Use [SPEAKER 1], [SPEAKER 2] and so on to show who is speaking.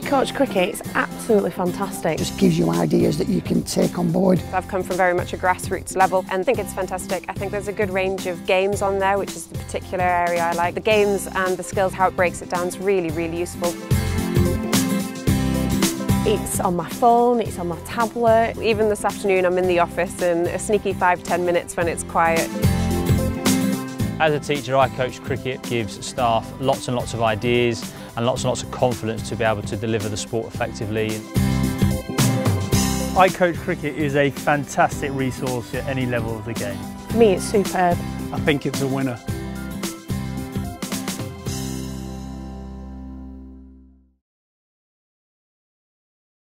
[SPEAKER 1] icoachcricket, it's absolutely fantastic.
[SPEAKER 2] Just gives you ideas that you can take on board.
[SPEAKER 3] I've come from very much a grassroots level and I think it's fantastic. I think there's a good range of games on there, which is the particular area I like. The games and the skills, how it breaks it down is really, really useful.
[SPEAKER 1] It's on my phone, it's on my tablet.
[SPEAKER 3] Even this afternoon I'm in the office and a sneaky five, ten minutes when it's quiet.
[SPEAKER 4] As a teacher, icoachcricket, gives staff lots and lots of ideas and lots and lots of confidence to be able to deliver the sport effectively.
[SPEAKER 5] icoachcricket is a fantastic resource at any level of the game.
[SPEAKER 1] For me, it's superb.
[SPEAKER 6] I think it's a winner.